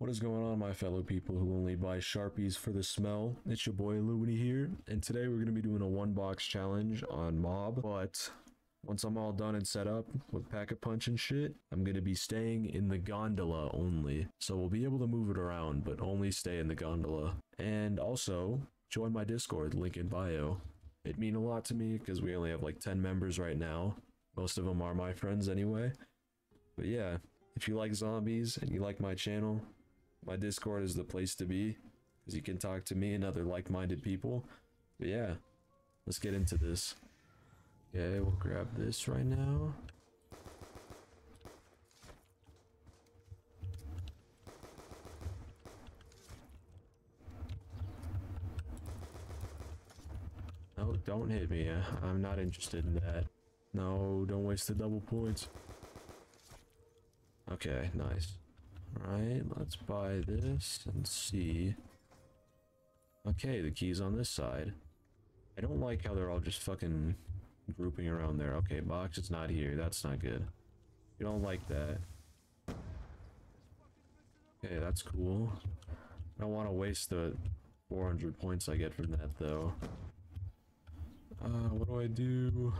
What is going on, my fellow people who only buy Sharpies for the smell? It's your boy Illumity here, and today we're going to be doing a one box challenge on Mob, but once I'm all done and set up with Pack-a-Punch and shit, I'm going to be staying in the gondola only. So we'll be able to move it around, but only stay in the gondola. And also, join my Discord, link in bio. It'd mean a lot to me because we only have like 10 members right now. Most of them are my friends anyway. But yeah, if you like zombies and you like my channel, my Discord is the place to be because you can talk to me and other like-minded people. But yeah, let's get into this. Okay, we'll grab this right now. No, don't hit me. I'm not interested in that. No, don't waste the double points. Okay, nice. Alright, let's buy this and see. Okay, the key's on this side. I don't like how they're all just fucking grouping around there. Okay, box is not here. That's not good. You don't like that. Okay, that's cool. I don't want to waste the 400 points I get from that, though. Uh, what do I do?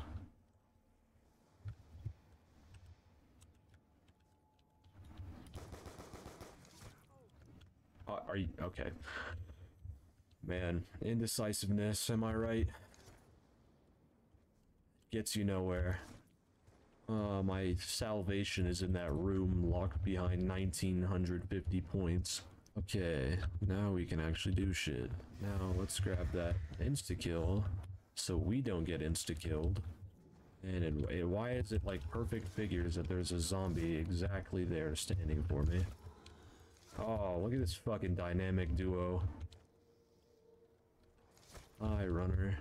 Are you okay? Man, indecisiveness, am I right? Gets you nowhere. Uh, my salvation is in that room locked behind 1950 points. Okay, now we can actually do shit. Now let's grab that insta-kill so we don't get insta-killed. And it, it, why is it like perfect figures that there's a zombie exactly there standing for me? Oh, look at this fucking dynamic duo. Hi, runner.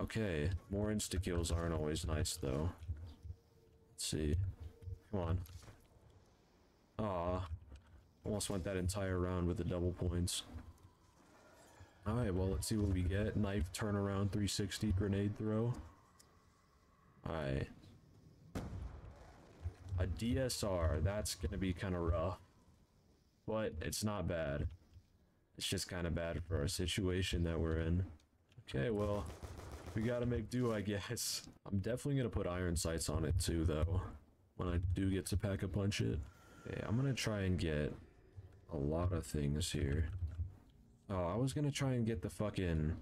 Okay, more insta-kills aren't always nice, though. Let's see. Come on. Ah, almost went that entire round with the double points. Alright, well, let's see what we get. Knife, turnaround, 360, grenade throw. Alright. A DSR, that's gonna be kind of rough. But it's not bad. It's just kind of bad for our situation that we're in. Okay, well, we gotta make do, I guess. I'm definitely gonna put iron sights on it too, though. When I do get to pack-a-punch it. Okay, I'm gonna try and get a lot of things here. Oh, I was gonna try and get the fucking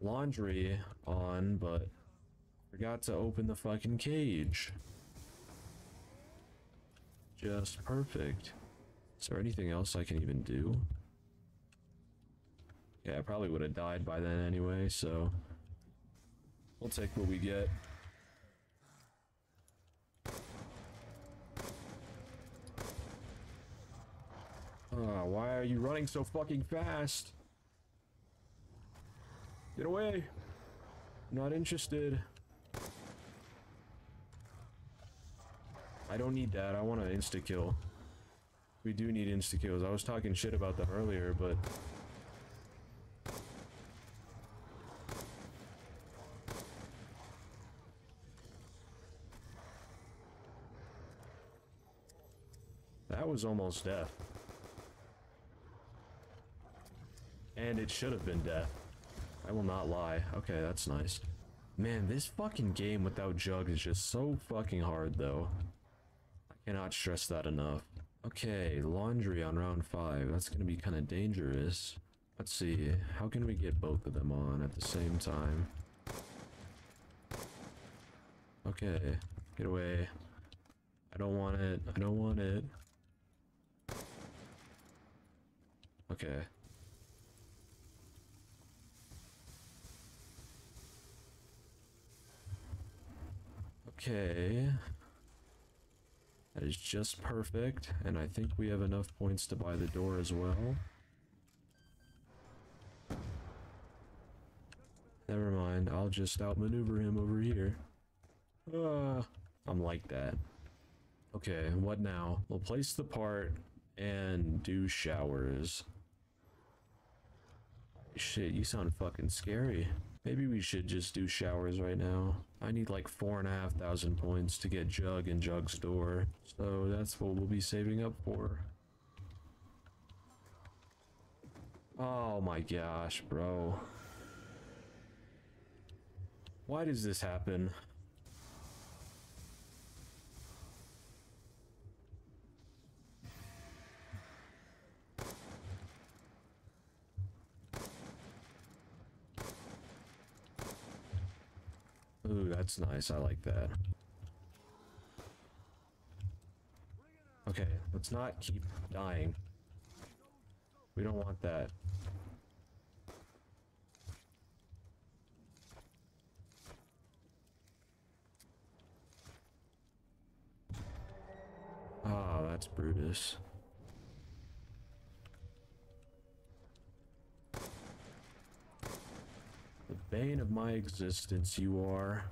laundry on, but forgot to open the fucking cage. Just perfect. Is there anything else I can even do? Yeah, I probably would have died by then anyway, so... We'll take what we get. Oh, why are you running so fucking fast? Get away! Not interested. I don't need that. I want to insta-kill. We do need insta-kills. I was talking shit about them earlier, but... That was almost death. And it should have been death. I will not lie. Okay, that's nice. Man, this fucking game without Jug is just so fucking hard, though. Cannot stress that enough. Okay, laundry on round 5. That's gonna be kind of dangerous. Let's see, how can we get both of them on at the same time? Okay, get away. I don't want it. I don't want it. Okay. Okay. That is just perfect, and I think we have enough points to buy the door as well. Never mind, I'll just outmaneuver him over here. Uh, I'm like that. Okay, what now? We'll place the part and do showers. Shit, you sound fucking scary. Maybe we should just do showers right now. I need like four and a half thousand points to get Jug and Jug's door. So that's what we'll be saving up for. Oh my gosh, bro. Why does this happen? Ooh, that's nice. I like that. Okay, let's not keep dying. We don't want that. Ah, that's Brutus. Bane of my existence, you are.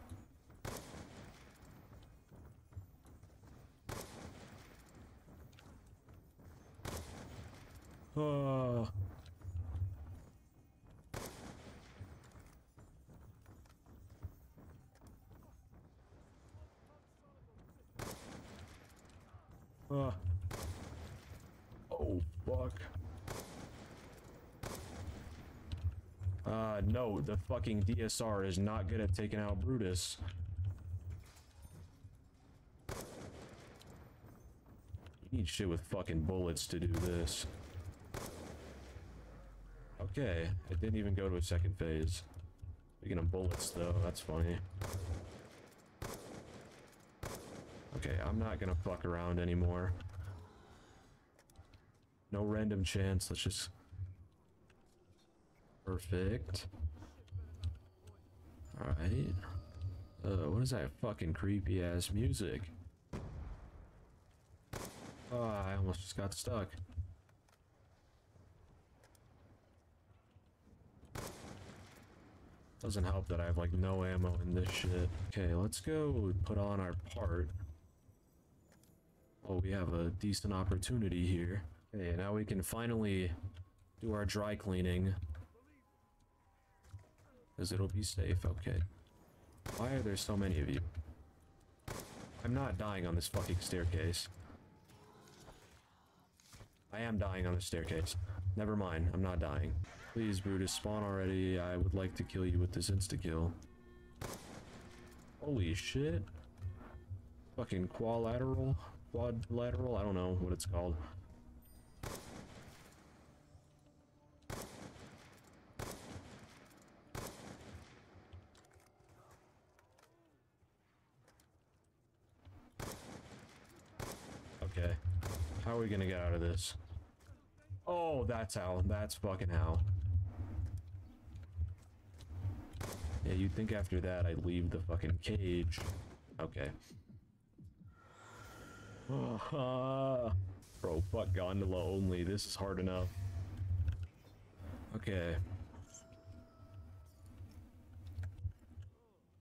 Oh. Uh. Oh, fuck. Uh, no, the fucking DSR is not good at taking out Brutus. You need shit with fucking bullets to do this. Okay, it didn't even go to a second phase. Speaking of bullets, though, that's funny. Okay, I'm not gonna fuck around anymore. No random chance, let's just... Perfect. Alright. Uh, what is that fucking creepy ass music? Oh, I almost just got stuck. Doesn't help that I have like no ammo in this shit. Okay, let's go put on our part. Oh, we have a decent opportunity here. Okay, now we can finally do our dry cleaning. Because it'll be safe, okay. Why are there so many of you? I'm not dying on this fucking staircase. I am dying on the staircase. Never mind, I'm not dying. Please, Brutus, spawn already. I would like to kill you with this insta-kill. Holy shit. Fucking quadlateral? Quadlateral? I don't know what it's called. Okay. How are we gonna get out of this? Oh, that's how. That's fucking how. Yeah, you'd think after that I'd leave the fucking cage. Okay. Uh, bro, fuck gondola only. This is hard enough. Okay.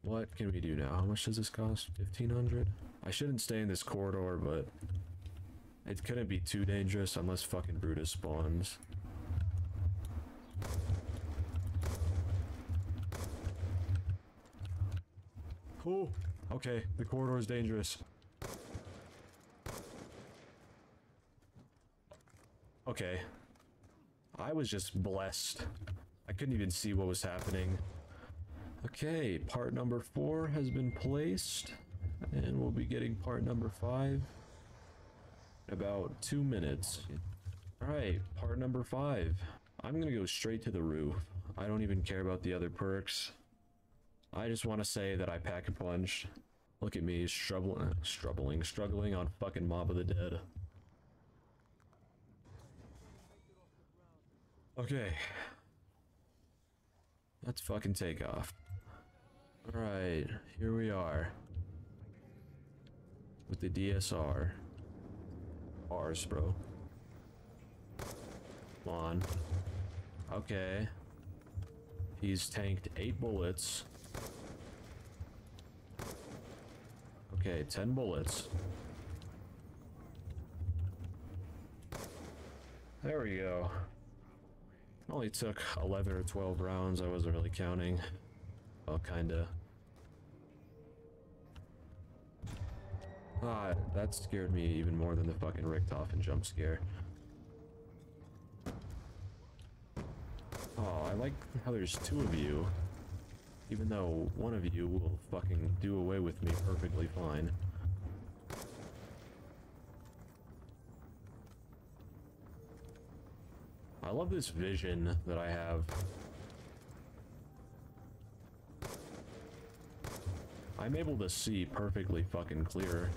What can we do now? How much does this cost? 1500 I shouldn't stay in this corridor, but it couldn't be too dangerous unless fucking Brutus spawns. Oh, okay, the corridor is dangerous. Okay. I was just blessed. I couldn't even see what was happening. Okay, part number four has been placed. And we'll be getting part number five about two minutes. Alright, part number five. I'm gonna go straight to the roof. I don't even care about the other perks. I just want to say that I pack a punch. Look at me struggling, struggling, struggling on fucking Mob of the Dead. Okay. Let's fucking take off. Alright, here we are. With the DSR. Ours, bro. Come on. Okay. He's tanked eight bullets. Okay, 10 bullets. There we go. Only took 11 or 12 rounds, I wasn't really counting. Well, kinda. Ah, that scared me even more than the fucking Richtofen jump scare. Oh, I like how there's two of you. Even though one of you will fucking do away with me perfectly fine. I love this vision that I have. I'm able to see perfectly fucking clear.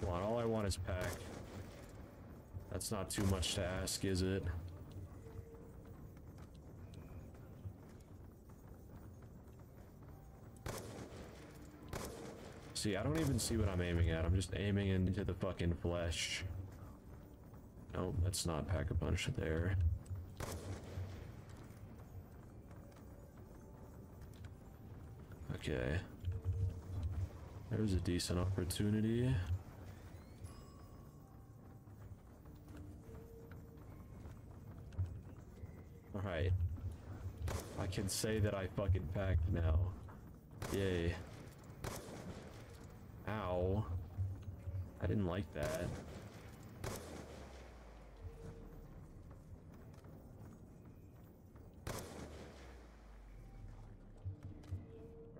Come on, all I want is pack. That's not too much to ask, is it? See, I don't even see what I'm aiming at. I'm just aiming into the fucking flesh. No, that's not Pack-a-Punch there. Okay. There's a decent opportunity. Alright. I can say that I fucking packed now. Yay. Ow. I didn't like that.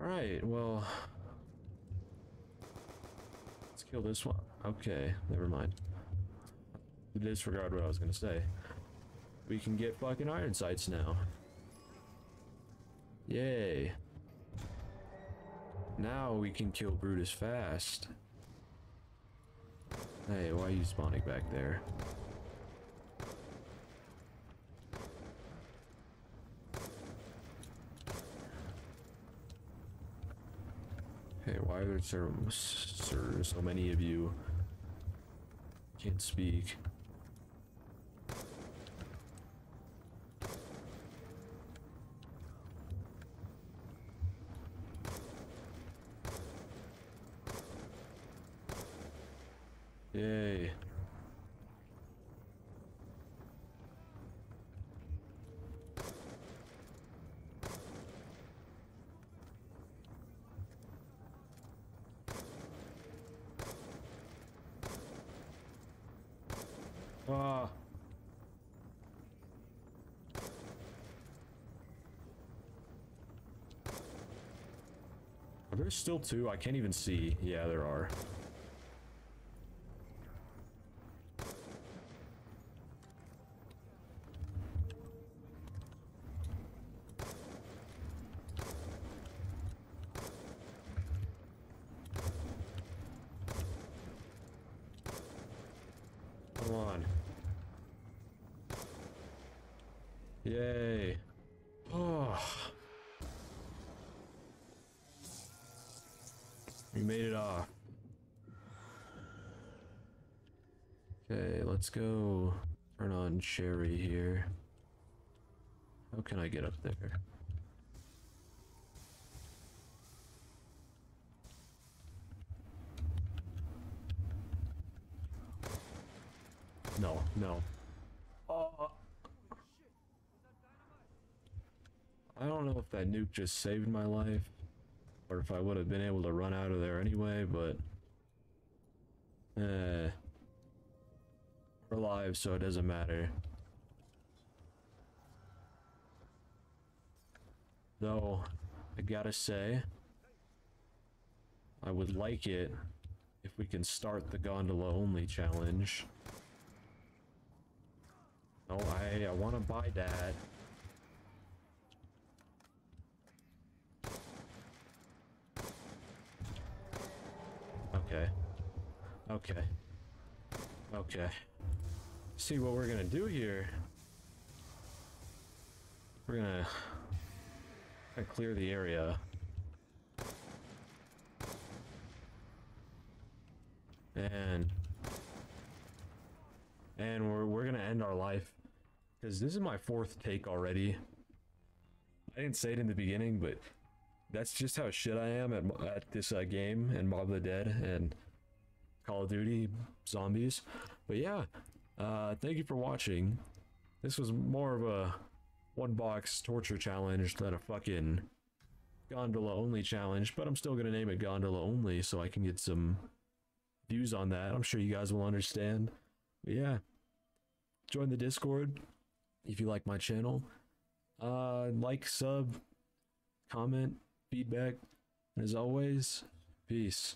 Alright, well... Let's kill this one. Okay, never mind. Disregard what I was gonna say. We can get fucking iron sights now. Yay. Now we can kill Brutus fast. Hey, why are you spawning back there? Hey, why are there so, so many of you? Can't speak. Yay. Ah. Are there still two? I can't even see. Yeah, there are. Come on. Yay. Oh. We made it off. Okay, let's go turn on Sherry here. How can I get up there? No, no. Oh. I don't know if that nuke just saved my life, or if I would have been able to run out of there anyway, but... Eh. We're alive, so it doesn't matter. Though, I gotta say, I would like it if we can start the gondola only challenge. No, I, I want to buy that. Okay. Okay. Okay. See what we're gonna do here. We're gonna, gonna clear the area. And and we're we're gonna end our life because this is my fourth take already. I didn't say it in the beginning, but that's just how shit I am at, at this uh, game and Mob of the Dead and Call of Duty Zombies. But yeah, uh, thank you for watching. This was more of a one box torture challenge than a fucking gondola only challenge, but I'm still gonna name it gondola only so I can get some views on that. I'm sure you guys will understand. But yeah, join the Discord if you like my channel. Uh, like, sub, comment, feedback. As always, peace.